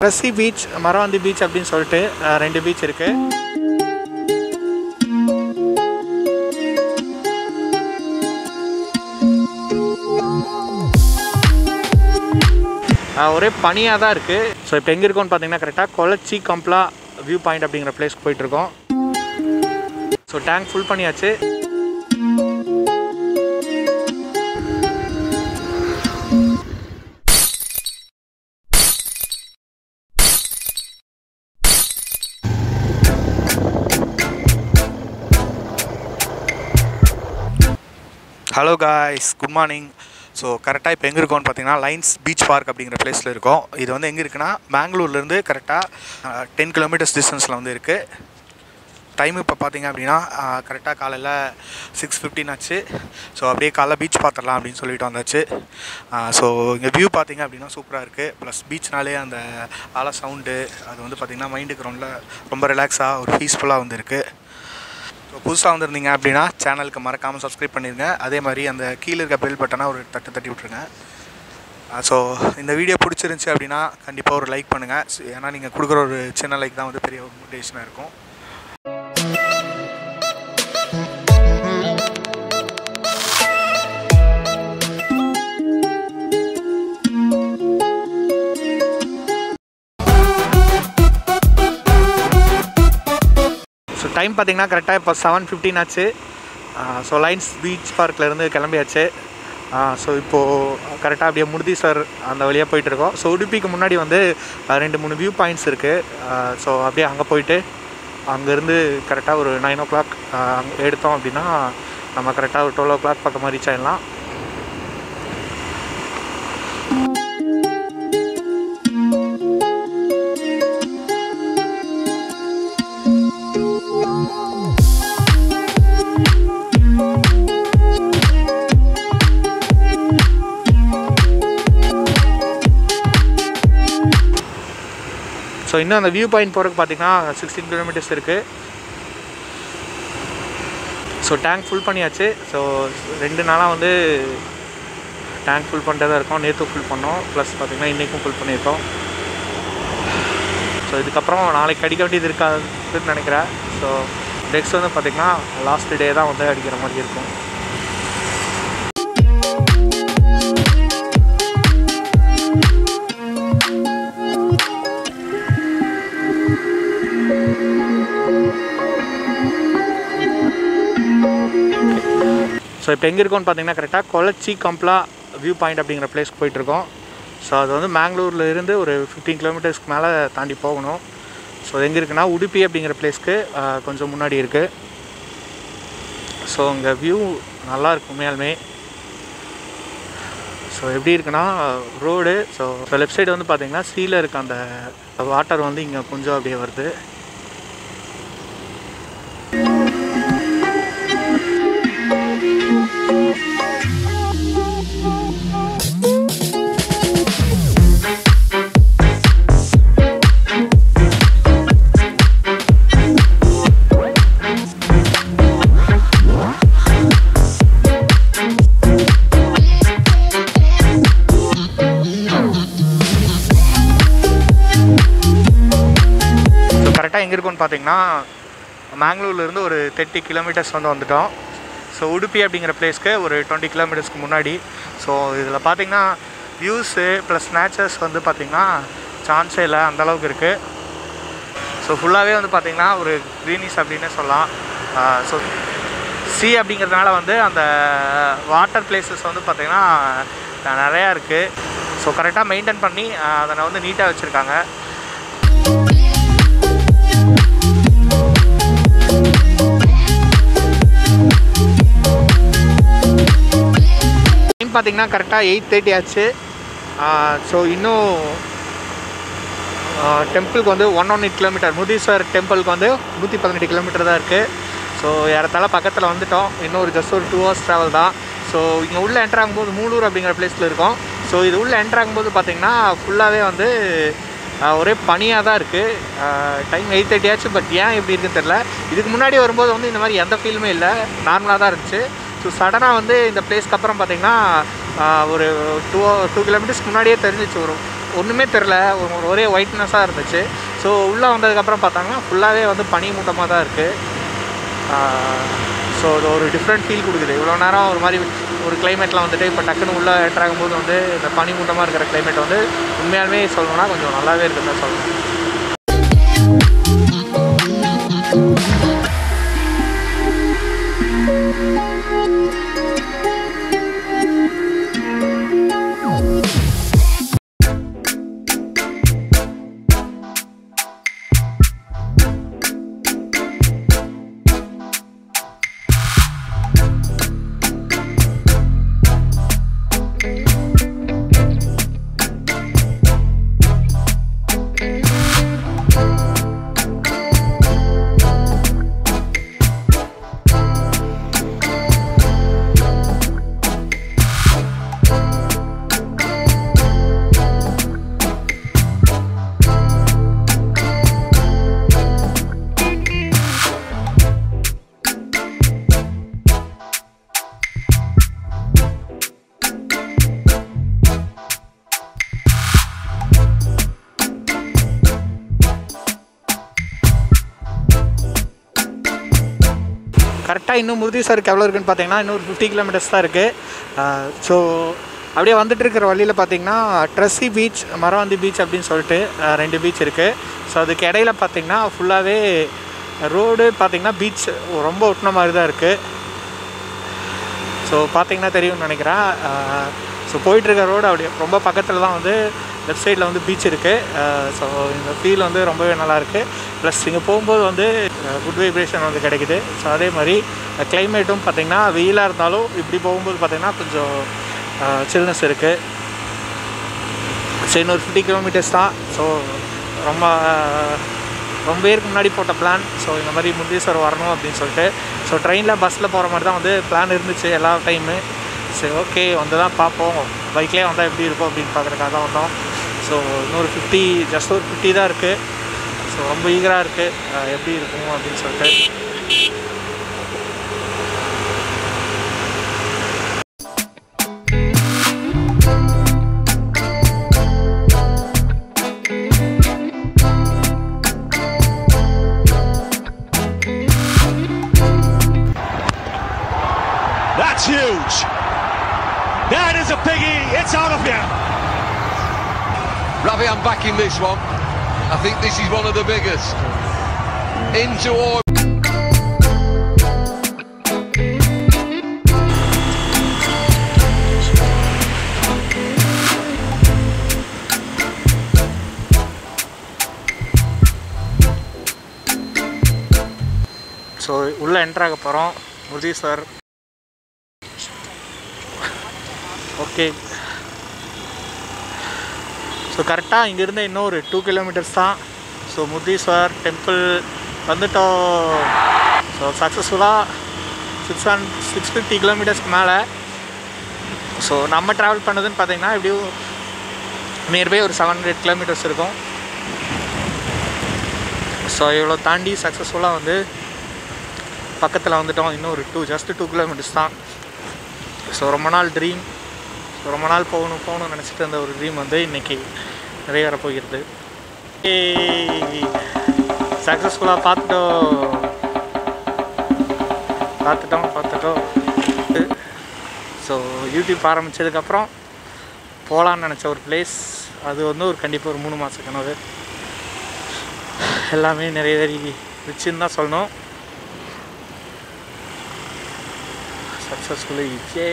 ரசி beach மரவாந்தி beach அப்படின்னு சொல்லிட்டு ரெண்டு பீச் இருக்குது ஒரே பனியாக தான் இருக்குது ஸோ இப்போ எங்கே இருக்கோம்னு பார்த்தீங்கன்னா கரெக்டாக கொலச்சி கம்ப்ளா வியூ பாயிண்ட் அப்படிங்கிற பிளேஸ்க்கு போயிட்டுருக்கோம் ஸோ டேங்க் ஃபுல் பண்ணியாச்சு. Hello guys good morning so கரெக்டாக இப்போ எங்கே இருக்கோம்னு பார்த்தீங்கன்னா லைன்ஸ் பீச் பார்க் அப்படிங்கிற பிளேஸில் இருக்கோம். இது வந்து எங்கே இருக்குன்னா பெங்களூர்லேருந்து கரெக்டாக டென் கிலோமீட்டர்ஸ் டிஸ்டன்ஸில் வந்து இருக்குது டைம் இப்போ பார்த்தீங்க அப்படின்னா கரெக்டாக காலையில் சிக்ஸ் ஃபிஃப்டின் ஆச்சு. ஸோ அப்படியே காலைல பீச் பார்த்துடலாம் அப்படின்னு சொல்லிட்டு வந்தாச்சு. ஸோ இங்கே வியூ பார்த்தீங்க அப்படின்னா சூப்பராக இருக்குது ப்ளஸ் பீச்னாலே அந்த அலை சவுண்டு அது வந்து பார்த்திங்கன்னா மைண்டுக்கு ரொம்ப ரொம்ப ரிலாக்ஸாக ஒரு பீஸ்ஃபுல்லாக வந்து இருக்குது ஸோ புதுசாக வந்திருந்தீங்க அப்படின்னா சேனலுக்கு மறக்காமல் சப்ஸ்கிரைப் பண்ணிடுங்க அதே மாதிரி அந்த கீழே இருக்க பெல் பட்டனை ஒரு தட்டு தட்டி விட்ருங்க ஸோ uh, இந்த வீடியோ பிடிச்சிருந்துச்சி அப்படின்னா கண்டிப்பாக ஒரு லைக் பண்ணுங்கள் ஏன்னா நீங்கள் கொடுக்குற ஒரு சின்ன லைக் தான் வந்து பெரிய மோட்டிவேஷனாக இருக்கும். டைம் பார்த்தீங்கன்னா கரெக்டாக இப்போ செவன் ஃபிஃப்டின் ஆச்சு. ஸோ லைன்ஸ் பீச் பார்க்லேருந்து கிளம்பியாச்சு. ஸோ இப்போது கரெக்டாக அப்படியே முருதி சார் அந்த வழியாக போயிட்டுருக்கோம் ஸோ உடுப்பிக்கு முன்னாடி வந்து ரெண்டு மூணு வியூ பாயிண்ட்ஸ் இருக்குது ஸோ அப்படியே அங்கே போயிட்டு அங்கேருந்து கரெக்டாக ஒரு நைன் ஓ கிளாக் அங்கே எடுத்தோம் அப்படின்னா நம்ம கரெக்டாக ஒரு டுவெல் ஓ கிளாக் பக்கமாக ரீச் ஆகிடலாம் ஸோ இன்னும் அந்த வியூ பாயிண்ட் போகிறதுக்கு பார்த்தீங்கன்னா சிக்ஸ்டீன் கிலோமீட்டர்ஸ் இருக்குது ஸோ டேங்க் ஃபுல் பண்ணியாச்சு. ஸோ ரெண்டு நாளாக வந்து டேங்க் ஃபுல் பண்ணிட்டு தான் இருக்கோம். நேற்று ஃபுல் பண்ணோம். ப்ளஸ் பார்த்திங்கன்னா இன்றைக்கும் ஃபுல் பண்ணியிருக்கோம். ஸோ இதுக்கப்புறம் நாளைக்கு அடிக்க வேண்டியது இருக்காதுன்னு நினைக்கிறேன். ஸோ நெக்ஸ்ட் வந்து பார்த்திங்கன்னா லாஸ்ட் டே தான் வந்து அடிக்கிற மாதிரி இருக்கும். ஸோ இப்போ எங்கே இருக்கோம்னு பார்த்தீங்கன்னா கரெக்டாக கொலச்சி கம்ப்ளா வியூ பாயிண்ட் அப்படிங்கிற பிளேஸ்க்கு போயிட்டுருக்கோம். ஸோ அது வந்து மேங்களூரில் இருந்து ஒரு ஃபிஃப்டீன் கிலோமீட்டர்ஸ்க்கு மேலே தாண்டி போகணும். ஸோ எங்கே இருக்குன்னா உடுப்பி அப்படிங்கிற பிளேஸ்க்கு கொஞ்சம் முன்னாடி இருக்குது ஸோ அங்கே வியூ நல்லா இருக்கு உண்மையாலுமே. ஸோ எப்படி இருக்குன்னா ரோடு ஸோ லெஃப்ட் சைடு வந்து பார்த்தீங்கன்னா சீல இருக்க அந்த வாட்டர் வந்து இங்கே கொஞ்சம் அப்படியே வருது. கரெக்டாக எங்கே இருக்கும்னு பார்த்தீங்கன்னா மேங்களூர்லேருந்து ஒரு தேர்ட்டி கிலோமீட்டர்ஸ் வந்து வந்துட்டோம். ஸோ உடுப்பி அப்படிங்கிற பிளேஸ்க்கு ஒரு டுவெண்ட்டி கிலோமீட்டர்ஸ்க்கு முன்னாடி. ஸோ இதில் பார்த்தீங்கன்னா வியூஸு ப்ளஸ் ஸ்நாச்சஸ் வந்து பார்த்திங்கன்னா சான்ஸே இல்லை அந்தளவுக்கு இருக்குது ஸோ ஃபுல்லாகவே வந்து பார்த்திங்கன்னா ஒரு க்ரீனிஸ் அப்படின்னு சொல்லலாம். ஸோ சி அப்படிங்கிறதுனால வந்து அந்த வாட்டர் பிளேசஸ் வந்து பார்த்திங்கன்னா நிறையா இருக்குது ஸோ கரெக்டாக மெயின்டைன் பண்ணி அதனை அதை வந்து நீட்டாக வச்சுருக்காங்க. டைம் பார்த்திங்கன்னா கரெக்டாக எயிட் தேர்ட்டி ஆச்சு. ஸோ இன்னும் டெம்பிளுக்கு வந்து one one eight kilometre Mutheeswar டெம்பிளுக்கு வந்து நூற்றி பதினெட்டு கிலோமீட்டர் தான் இருக்குது ஸோ ஏறத்தால பக்கத்தில் வந்துட்டோம். இன்னும் ஒரு ஜஸ்ட் ஒரு டூ ஹவர்ஸ் ட்ராவல் தான். ஸோ இங்கே உள்ளே என்ட்ரு ஆகும்போது மூலூர் அப்படிங்கிற பிளேஸில் இருக்கும். ஸோ இது உள்ளே என்ட்ரு ஆகும்போது பார்த்திங்கன்னா ஃபுல்லாகவே வந்து ஒரே பனியாக தான் இருக்குது டைம் எயிட் தேர்ட்டி ஆச்சு பட் ஏன் எப்படி இருக்குன்னு தெரில இதுக்கு முன்னாடி வரும்போது வந்து இந்த மாதிரி எந்த ஃபீலுமே இல்லை. நார்மலாக தான் இருந்துச்சு. ஸோ சடனாக வந்து இந்த பிளேஸ்க்கு அப்புறம் பார்த்தீங்கன்னா ஒரு டூ டூ கிலோமீட்டர்ஸ்க்கு முன்னாடியே தெரிஞ்சிச்சு. ஒரு ஒன்றுமே தெரில ஒரு ஒரே ஒயிட்னஸாக இருந்துச்சு. ஸோ உள்ளே வந்ததுக்கப்புறம் பார்த்தாங்கன்னா ஃபுல்லாகவே வந்து பனி மூட்டமாக தான் இருக்குது ஸோ அது ஒரு டிஃப்ரெண்ட் ஃபீல் கொடுக்குது. இவ்வளோ நேரம் ஒரு மாதிரி ஒரு கிளைமேட்டில் வந்துட்டு இப்போ டக்குன்னு உள்ளே எட்டராகும்போது வந்து இந்த பனி மூட்டமாக இருக்கிற கிளைமேட் வந்து உண்மையாலுமே சொல்லணும்னா கொஞ்சம் நல்லாவே இருக்குதுன்னு சொல்லணும். கரெக்டாக இன்னும் முருதி சாருக்கு எவ்வளோ இருக்குன்னு பார்த்தீங்கன்னா இன்னும் ஒரு ஃபிஃப்டி கிலோமீட்டர்ஸ் தான் இருக்குது ஸோ அப்படியே வந்துட்டு இருக்கிற வழியில் பார்த்தீங்கன்னா ட்ரெஸ்ஸி பீச் மரவந்தி பீச் அப்படின்னு சொல்லிட்டு ரெண்டு பீச் இருக்குது ஸோ அதுக்கு இடையில பார்த்தீங்கன்னா ஃபுல்லாகவே ரோடு பார்த்தீங்கன்னா பீச் ரொம்ப ஒட்டின மாதிரி தான் இருக்குது ஸோ பார்த்தீங்கன்னா தெரியும்னு நினைக்கிறேன். ஸோ போயிட்டுருக்க ரோடு அப்படி ரொம்ப பக்கத்தில் தான் வந்து லெஃப்ட் சைடில் வந்து பீச் இருக்குது ஸோ இந்த ஃபீல் வந்து ரொம்பவே நல்லாயிருக்கு ப்ளஸ் இங்கே போகும்போது வந்து குட் வைப்ரேஷன் வந்து கிடைக்குது. ஸோ அதே மாதிரி கிளைமேட்டும் பார்த்திங்கன்னா வெயிலாக இருந்தாலும் இப்படி போகும்போது பார்த்திங்கன்னா கொஞ்சம் சில்னஸ் இருக்குது சரி இன்னொரு ஃபிஃப்டி கிலோமீட்டர்ஸ் தான். ஸோ ரொம்ப ரொம்ப பேருக்கு முன்னாடி போட்ட பிளான் ஸோ இந்த மாதிரி முருதேஸ்வர் வரணும் அப்படின்னு சொல்லிட்டு ஸோ ட்ரெயினில் பஸ்ஸில் போகிற மாதிரி தான் வந்து பிளான் இருந்துச்சு எல்லா டைமு சரி ஓகே வந்து தான் பார்ப்போம். பைக்லேயே வந்தால் எப்படி இருக்கும் அப்படின்னு பார்க்குறக்காக தான் வந்தோம். ஸோ இன்னொரு ஃபிஃப்டி ஜஸ்ட் ஒரு ஃபிஃப்டி தான் இருக்குது ஸோ ரொம்ப ஈகராக இருக்குது எப்படி இருக்கும் அப்படின்னு சொல்லிட்டு. I'm backing this one. I think this is one of the biggest. Into or so உள்ளே என்ட்ரு ஆக போகிறோம் முருதி சார் ஓகே ஸோ கரெக்டாக இங்கேருந்து இன்னும் ஒரு டூ கிலோமீட்டர்ஸ் தான். ஸோ முத்தீஸ்வர் டெம்பிள் வந்துட்டோம். ஸோ சக்ஸஸ்ஃபுல்லாக சிக்ஸ் ஹண்ட் சிக்ஸ் ஃபிஃப்டி கிலோமீட்டர்ஸ்க்கு மேலே. ஸோ நம்ம ட்ராவல் பண்ணதுன்னு பார்த்தீங்கன்னா எப்படியும் நியர்பை ஒரு செவன் ஹண்ட்ரட் கிலோமீட்டர்ஸ் இருக்கும். ஸோ இவ்வளோ தாண்டி சக்ஸஸ்ஃபுல்லாக வந்து பக்கத்தில் வந்துட்டோம். இன்னும் ஒரு டூ ஜஸ்ட்டு டூ கிலோமீட்டர்ஸ் தான். ஸோ ரொம்ப நாள் ட்ரீம் ரொம்ப நாள் போகணும் போகணும்னு நினச்சிட்டு இருந்த ஒரு ட்ரீம் வந்து இன்றைக்கி நிறைவேற போகிறது சக்ஸஸ்ஃபுல்லாக பார்த்துட்டோம் பார்த்துட்டோம் பார்த்துட்டோம் ஸோ யூடியூப் ஆரம்பித்ததுக்கப்புறம் போகலான்னு நினச்ச ஒரு பிளேஸ் அது வந்து ஒரு கண்டிப்பாக ஒரு மூணு மாத கனவு. எல்லாமே நிறைவேறி வச்சுன்னு தான் சொல்லணும். சக்ஸஸ்ஃபுல்லாக ஏ.